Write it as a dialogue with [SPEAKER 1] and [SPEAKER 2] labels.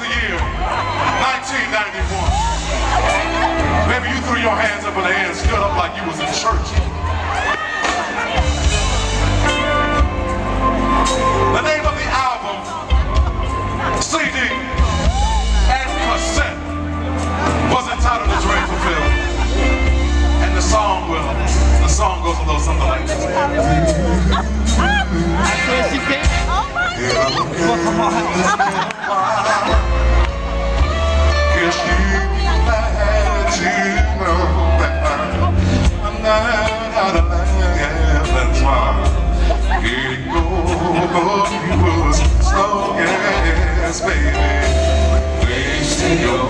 [SPEAKER 1] the year 1991. Maybe you threw your hands up in the air and stood up like you was in church. 주시옵소서.